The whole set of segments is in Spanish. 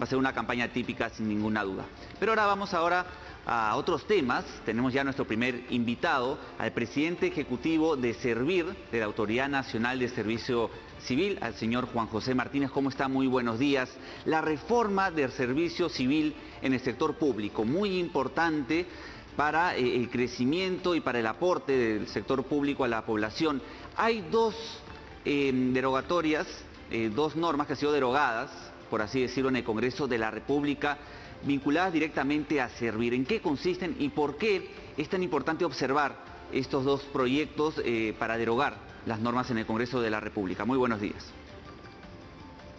Va a ser una campaña típica sin ninguna duda. Pero ahora vamos ahora a otros temas. Tenemos ya nuestro primer invitado, al presidente ejecutivo de Servir, de la Autoridad Nacional de Servicio Civil, al señor Juan José Martínez. ¿Cómo está? Muy buenos días. La reforma del servicio civil en el sector público, muy importante para eh, el crecimiento y para el aporte del sector público a la población. Hay dos eh, derogatorias, eh, dos normas que han sido derogadas, por así decirlo, en el Congreso de la República vinculadas directamente a servir. ¿En qué consisten y por qué es tan importante observar estos dos proyectos eh, para derogar las normas en el Congreso de la República? Muy buenos días.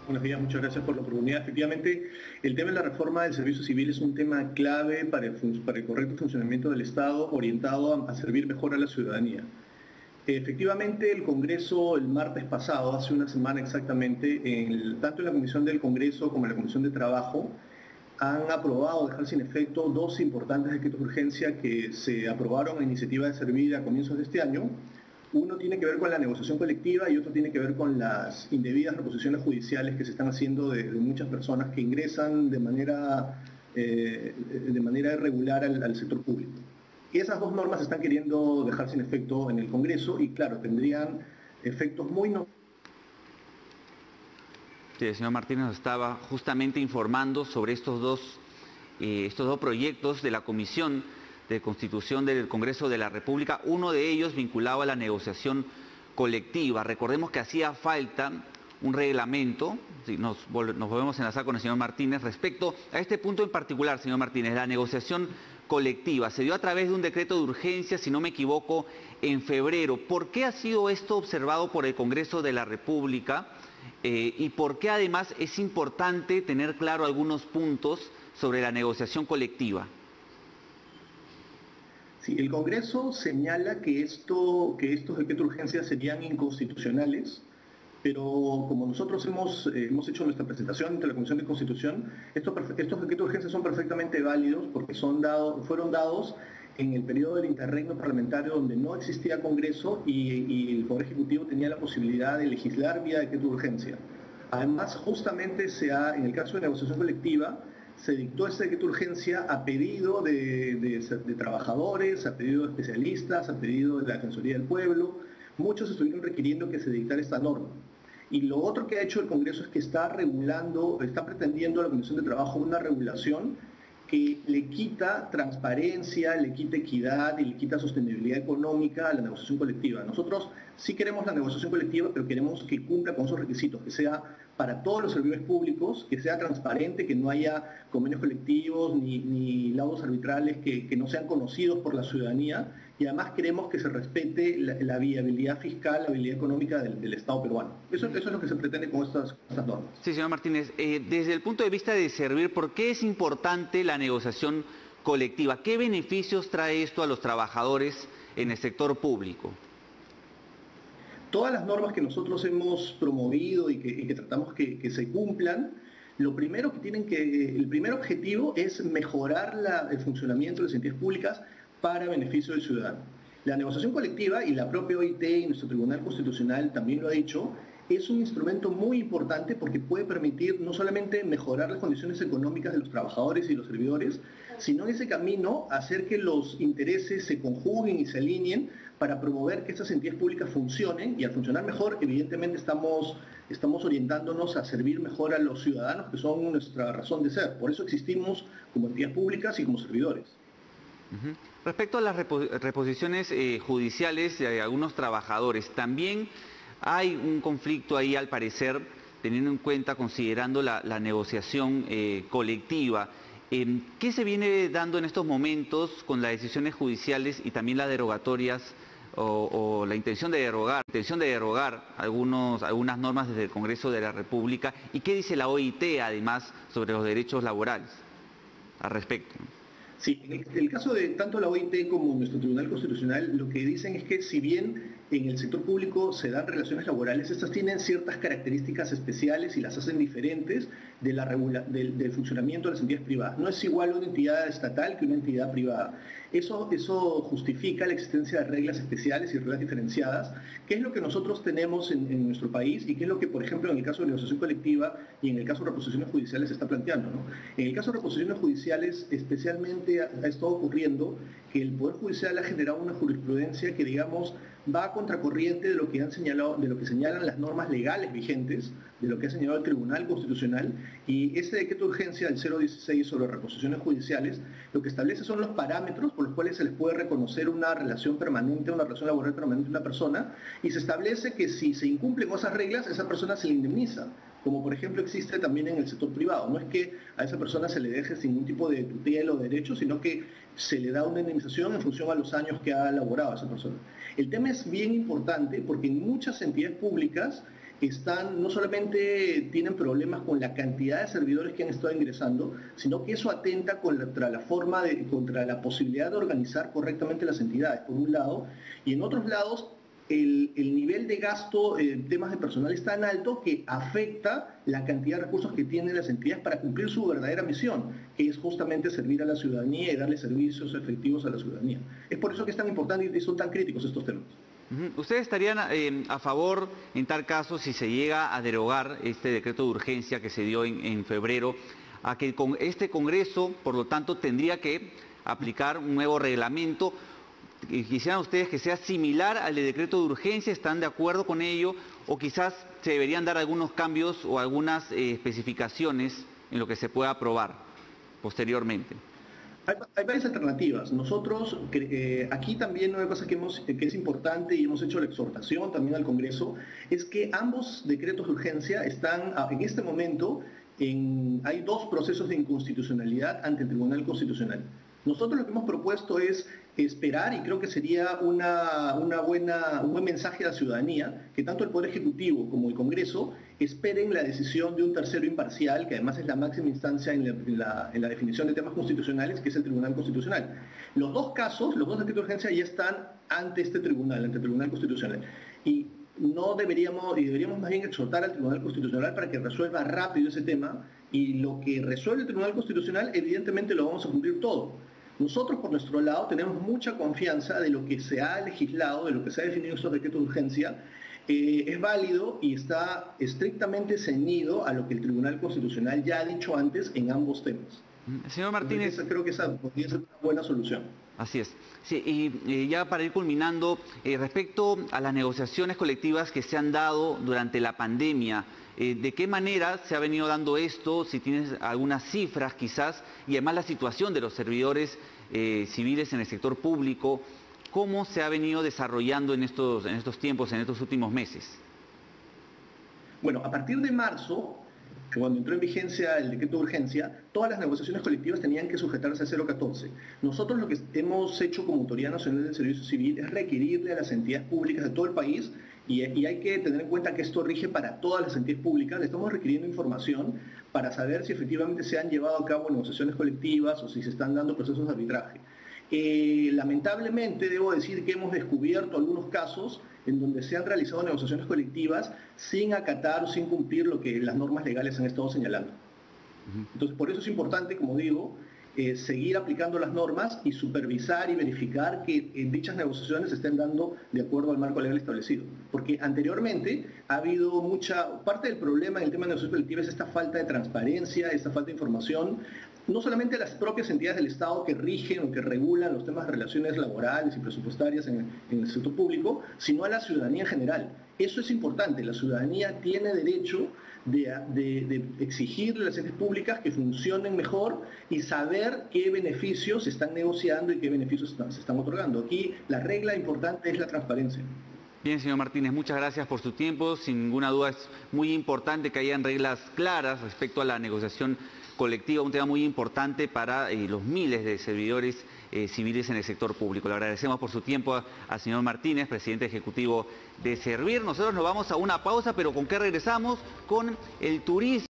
Buenos días, muchas gracias por la oportunidad. Efectivamente, el tema de la reforma del servicio civil es un tema clave para el, correcto funcionamiento del Estado orientado a, servir mejor a la ciudadanía. Efectivamente, el Congreso el martes pasado, hace una semana exactamente, tanto en la Comisión del Congreso como en la Comisión de Trabajo, han aprobado dejar sin efecto dos importantes decretos de urgencia que se aprobaron a iniciativa de Servir a comienzos de este año. Uno tiene que ver con la negociación colectiva y otro tiene que ver con las indebidas reposiciones judiciales que se están haciendo de, muchas personas que ingresan de manera, eh, de manera irregular al, al sector público. Esas dos normas se están queriendo dejar sin efecto en el Congreso y claro, tendrían efectos muy no el señor Martínez nos estaba justamente informando sobre estos dos, eh, estos dos proyectos de la Comisión de Constitución del Congreso de la República, uno de ellos vinculado a la negociación colectiva. Recordemos que hacía falta un reglamento, nos volvemos a enlazar con el señor Martínez, respecto a este punto en particular, señor Martínez, la negociación colectiva. Se dio a través de un decreto de urgencia, si no me equivoco, en febrero. ¿Por qué ha sido esto observado por el Congreso de la República? Eh, y por qué además es importante tener claro algunos puntos sobre la negociación colectiva. Sí, el Congreso señala que, que estos decretos de urgencia serían inconstitucionales, pero como nosotros hemos, eh, hemos hecho nuestra presentación ante la Comisión de Constitución, estos, estos decretos de urgencia son perfectamente válidos porque fueron dados en el periodo del interregno parlamentario donde no existía Congreso y, el Poder Ejecutivo tenía la posibilidad de legislar vía decreto de urgencia. Además, justamente se ha, en el caso de negociación colectiva, se dictó ese decreto de urgencia a pedido de, trabajadores, a pedido de especialistas, a pedido de la Defensoría del Pueblo. Muchos estuvieron requiriendo que se dictara esta norma. Y lo otro que ha hecho el Congreso es que está regulando, está pretendiendo a la Comisión de Trabajo una regulación que le quita transparencia, le quita equidad y le quita sostenibilidad económica a la negociación colectiva. Nosotros sí queremos la negociación colectiva, pero queremos que cumpla con esos requisitos, que sea para todos los servidores públicos, que sea transparente, que no haya convenios colectivos ni, ni laudos arbitrales que, no sean conocidos por la ciudadanía y además queremos que se respete la, viabilidad fiscal, la viabilidad económica del, Estado peruano. Eso, eso, es lo que se pretende con estas, normas. Sí, señor Martínez, eh, desde el punto de vista de servir, ¿por qué es importante la negociación colectiva? ¿Qué beneficios trae esto a los trabajadores en el sector público? todas las normas que nosotros hemos promovido y que, tratamos que, se cumplan, lo primero que tienen que, el primer objetivo es mejorar el funcionamiento de las entidades públicas para beneficio del ciudadano. La negociación colectiva y la propia OIT y nuestro Tribunal Constitucional también lo ha dicho, es un instrumento muy importante porque puede permitir no solamente mejorar las condiciones económicas de los trabajadores y los servidores, sino en ese camino hacer que los intereses se conjuguen y se alineen para promover que estas entidades públicas funcionen y al funcionar mejor, evidentemente estamos, estamos orientándonos a servir mejor a los ciudadanos que son nuestra razón de ser. Por eso existimos como entidades públicas y como servidores. Respecto a las reposiciones eh, judiciales de algunos trabajadores, también hay un conflicto ahí al parecer, teniendo en cuenta, considerando la, negociación eh, colectiva. Em, ¿Qué se viene dando en estos momentos con las decisiones judiciales y también las derogatorias o, la intención de derogar, intención de derogar algunos, algunas normas desde el Congreso de la República y qué dice la OIT además sobre los derechos laborales al respecto. Sí, en el caso de tanto la OIT como nuestro Tribunal Constitucional, lo que dicen es que si bien en el sector público se dan relaciones laborales, estas tienen ciertas características especiales y las hacen diferentes del, funcionamiento de las entidades privadas. No es igual una entidad estatal que una entidad privada. Eso, justifica la existencia de reglas especiales y reglas diferenciadas, que es lo que nosotros tenemos en, nuestro país y que es lo que, por ejemplo, en el caso de negociación colectiva y en el caso de reposiciones judiciales se está planteando. En el caso de reposiciones judiciales, especialmente ha estado ocurriendo que el Poder Judicial ha generado una jurisprudencia que, digamos, va a contracorriente de lo que han señalado, de lo que señalan las normas legales vigentes, de lo que ha señalado el Tribunal Constitucional, y ese decreto de urgencia del 016 sobre reposiciones judiciales, lo que establece son los parámetros por los cuales se les puede reconocer una relación permanente, una relación laboral permanente a una persona, y se establece que si se incumplen esas reglas, esa persona se le indemniza como por ejemplo existe también en el sector privado. No es que a esa persona se le deje sin ningún tipo de tutela o derecho, sino que se le da una indemnización en función a los años que ha laborado esa persona. El tema es bien importante porque en muchas entidades públicas están, no solamente tienen problemas con la cantidad de servidores que han estado ingresando, sino que eso atenta contra la forma de, contra la posibilidad de organizar correctamente las entidades, por un lado, y en otros lados el, nivel de gasto en temas de personal es tan alto que afecta la cantidad de recursos que tienen las entidades para cumplir su verdadera misión, que es justamente servir a la ciudadanía y darle servicios efectivos a la ciudadanía. Es por eso que es tan importante y son tan críticos estos temas. ¿Ustedes estarían eh, a favor, en tal caso, si se llega a derogar este decreto de urgencia que se dio en, en febrero, a que con este Congreso, por lo tanto, tendría que aplicar un nuevo reglamento quisieran ustedes que sea similar al de decreto de urgencia, ¿están de acuerdo con ello? ¿O quizás se deberían dar algunos cambios o algunas eh, especificaciones en lo que se pueda aprobar posteriormente? Hay, varias alternativas. Nosotros, eh, aquí también una cosa que, que es importante y hemos hecho la exhortación también al Congreso, es que ambos decretos de urgencia están ah, en este momento, en, hay dos procesos de inconstitucionalidad ante el Tribunal Constitucional. Nosotros lo que hemos propuesto es esperar, y creo que sería una, buena, un buen mensaje a la ciudadanía, que tanto el Poder Ejecutivo como el Congreso esperen la decisión de un tercero imparcial, que además es la máxima instancia en la, definición de temas constitucionales, que es el Tribunal Constitucional. Los dos casos, los dos decretos de urgencia ya están ante este tribunal, ante el Tribunal Constitucional. Y no deberíamos, y deberíamos más bien exhortar al Tribunal Constitucional para que resuelva rápido ese tema, y lo que resuelve el Tribunal Constitucional, evidentemente lo vamos a cumplir todo nosotros, por nuestro lado, tenemos mucha confianza de lo que se ha legislado, de lo que se ha definido en estos decretos de urgencia, eh, es válido y está estrictamente ceñido a lo que el Tribunal Constitucional ya ha dicho antes en ambos temas. Mm, señor Martínez. creo que esa podría ser una buena solución. Así es. Sí, y, ya para ir culminando, eh, respecto a las negociaciones colectivas que se han dado durante la pandemia, eh, ¿de qué manera se ha venido dando esto? Si tienes algunas cifras quizás, y además la situación de los servidores eh, civiles en el sector público, ¿cómo se ha venido desarrollando en estos, en estos tiempos, en estos últimos meses? Bueno, a partir de marzo cuando entró en vigencia el decreto de urgencia, todas las negociaciones colectivas tenían que sujetarse a 014. Nosotros lo que hemos hecho como Autoridad Nacional del Servicio Civil es requerirle a las entidades públicas de todo el país, y, hay que tener en cuenta que esto rige para todas las entidades públicas, le estamos requiriendo información para saber si efectivamente se han llevado a cabo negociaciones colectivas o si se están dando procesos de arbitraje. Eh, lamentablemente debo decir que hemos descubierto algunos casos en donde se han realizado negociaciones colectivas sin acatar o sin cumplir lo que las normas legales han estado señalando. Entonces, por eso es importante, como digo, eh, seguir aplicando las normas y supervisar y verificar que en dichas negociaciones se estén dando de acuerdo al marco legal establecido. Porque anteriormente ha habido mucha, parte del problema en el tema de negociaciones colectivas es esta falta de transparencia, esta falta de información, no solamente las propias entidades del Estado que rigen o que regulan los temas de relaciones laborales y presupuestarias en, el sector público, sino a la ciudadanía en general. Eso es importante, la ciudadanía tiene derecho de, exigirle a las entes públicas que funcionen mejor y saber qué beneficios se están negociando y qué beneficios se están otorgando. Aquí la regla importante es la transparencia. Bien, señor Martínez, muchas gracias por su tiempo. Sin ninguna duda es muy importante que hayan reglas claras respecto a la negociación colectiva, un tema muy importante para eh, los miles de servidores eh, civiles en el sector público. Le agradecemos por su tiempo al señor Martínez, presidente ejecutivo de Servir. Nosotros nos vamos a una pausa, pero ¿con qué regresamos? Con el turismo.